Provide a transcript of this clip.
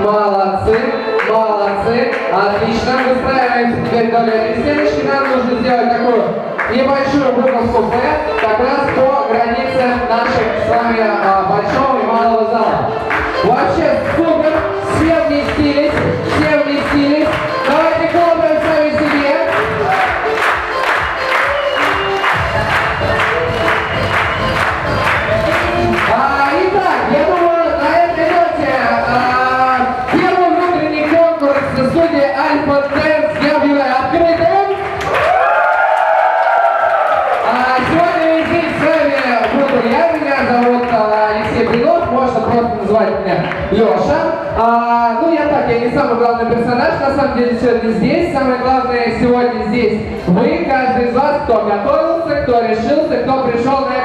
Молодцы, молодцы. Отлично. Выстраиваемся теперь вдоль этой стеночки. Нам нужно сделать такую небольшую буковку П, как раз по границе наших с вами а, большого и малого зала. Вообще супер, все вместились, звать меня Леша. А, ну, я так, я не самый главный персонаж, на самом деле сегодня здесь. Самое главное сегодня здесь вы, каждый из вас, кто готовился, кто решился, кто пришел на